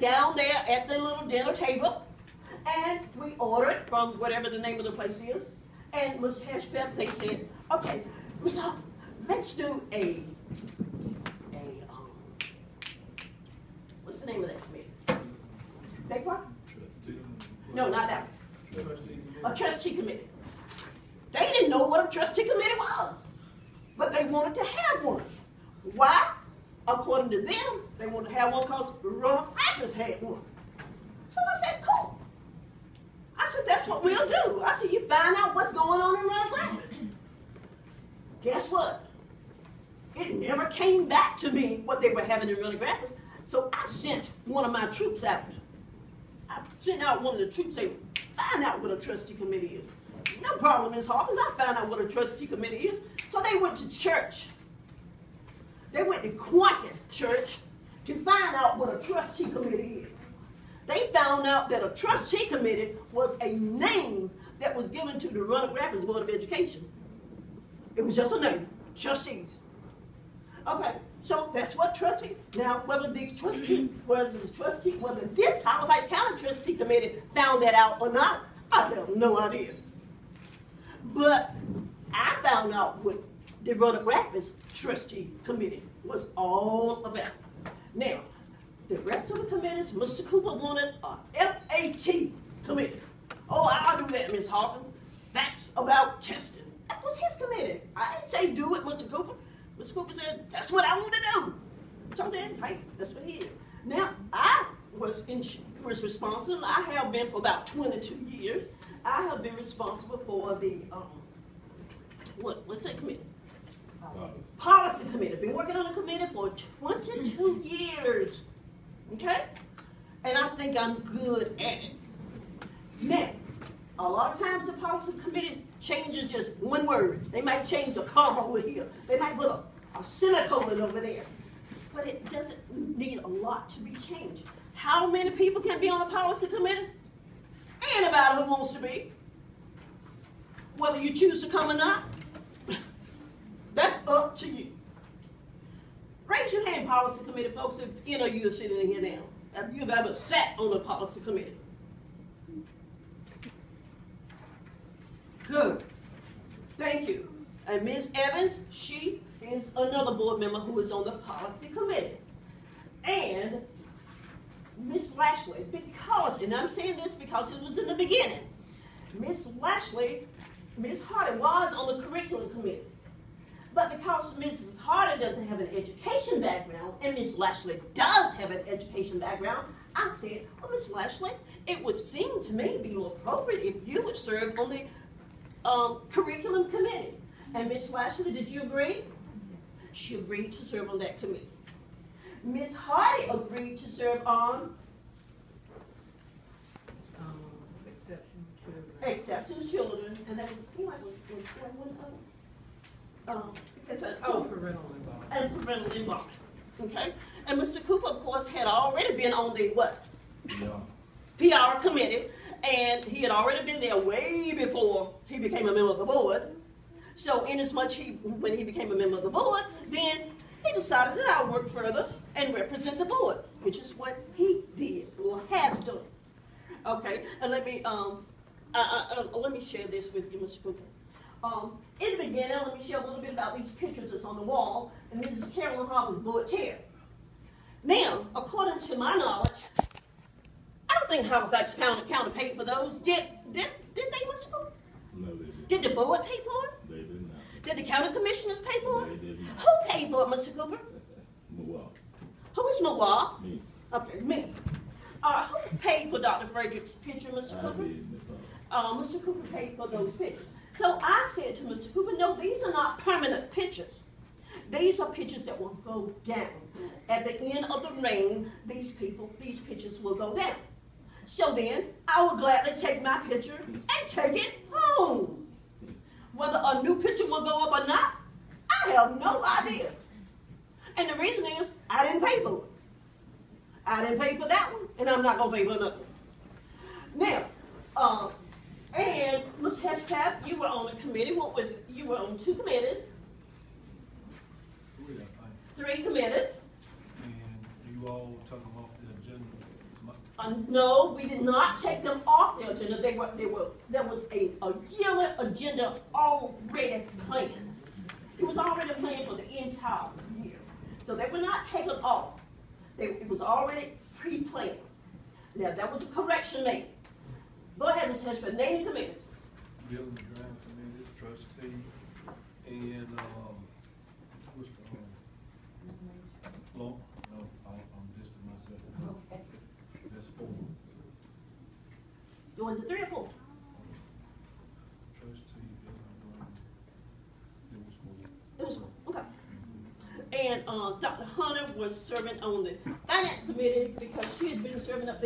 down there at the little dinner table, and we ordered from whatever the name of the place is. And Ms. Hesketh, they said, okay, Ms. Hall, let's do a, a, um, what's the name of that committee? Beg pardon? No, not that one. A trustee committee. They didn't know what a trustee committee was, but they wanted to have one. Why? According to them, they wanted to have one Ron Rapids had one. So I said, cool. I said, that's what we'll do. I said, you find out what's going on in Roanoke Rapids. Guess what? It never came back to me what they were having in Roanoke Rapids. So I sent one of my troops out. I sent out one of the troops, say, find out what a trustee committee is. No problem, Ms. Hawkins. I found out what a trustee committee is. So they went to church. They went to Quaker Church to find out what a trustee committee is. They found out that a trustee committee was a name that was given to the Roanoke Rapids Board of Education. It was just a name, trustees. Okay, so that's what trustee. Now, whether the trustee, whether the trustee, whether this Halifax County Trustee Committee found that out or not, I have no idea. But I found out what the Roanoke Rapids Trustee Committee was all about. Now, the rest of the committees, Mr. Cooper wanted a FAT committee. Oh, I'll do that, Ms. Hawkins. That's about testing. That was his committee. I didn't say do it, Mr. Cooper. Mr. Cooper said, that's what I want to do. So then, hey, that's what he did. Now, I was in, was responsible. I have been for about 22 years. I have been responsible for the, um, what, what's that committee? Policy committee. Been working on the committee for 22 years. Okay? And I think I'm good at it. Now, a lot of times the policy committee changes just one word. They might change a comma over here. They might put a, a semicolon over there. But it doesn't need a lot to be changed. How many people can be on a policy committee? Anybody who wants to be. Whether you choose to come or not, that's up to you. Raise your hand, policy committee folks, if you are sitting in here now. If you've ever sat on a policy committee. Good. Thank you. And Ms. Evans, she is another board member who is on the policy committee. And Miss Lashley, because, and I'm saying this because it was in the beginning, Miss Lashley, Miss Hardy was on the curriculum committee. But because Mrs. Hardy doesn't have an education background, and Miss Lashley does have an education background, I said, well, Miss Lashley, it would seem to me be more appropriate if you would serve on the um, curriculum committee. And Miss Lashley, did you agree? She agreed to serve on that committee. Miss Hardy agreed to serve on Um, exception children. exception children, and that seemed like it was, was that one of, um, because, Oh, parental involvement. and parental involvement, okay? And Mr. Cooper, of course, had already been on the what? PR committee, and he had already been there way before he became a member of the board. So inasmuch he, when he became a member of the board, then he decided that I'll work further and represent the board, which is what he did or has done. Okay, and let me um, uh, uh, uh, let me share this with you, Mr. Cooper. Um, in the beginning, let me share a little bit about these pictures that's on the wall, and this is Carolyn Harper's board chair. Now, according to my knowledge, I don't think Halifax County, County paid for those. Did, did, did they, Mr. Cooper? No, they didn't. Did the board pay for it? They did not. Did the county commissioners pay for it? They did not. Who paid for it, Mr. Cooper? Well, Who is Mawar? me, Okay, me. Uh, who paid for Dr. Frederick's picture, Mr. I Cooper? did, Uh, Mr. Cooper paid for those pictures. So I said to Mr. Cooper, no, these are not permanent pictures. These are pictures that will go down. At the end of the rain, these people, these pictures will go down. So then, I would gladly take my picture and take it home. Whether a new picture will go up or not, I have no idea. And the reason is, I didn't pay for it. I didn't pay for that one, and I'm not gonna pay for another one. Now, uh, and Ms. Hesketh, you were on a committee. What was you were on two committees, I- three committees. And you all took them off the agenda. Uh, no, we did not take them off the agenda. They were, they were, there was a, a yearly agenda already planned. It was already planned for the entire year. So they were not taken off. They, it was already pre-planned. Now, that was a correction made. Go ahead, Mr. Hirschman, name the committees. Building and Ground Committee, trustee, and, um, what's the, um, Flo, no, I'm, I'm listing myself, no, that's four. You want to three or four? Trustee, Building and Ground, it was four. It was, okay. And, uh, Dr. Hunter was serving on the finance committee because she had been serving up there.